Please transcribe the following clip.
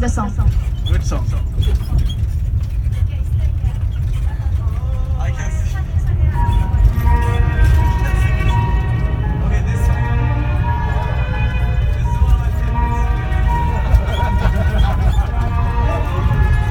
the song. Song.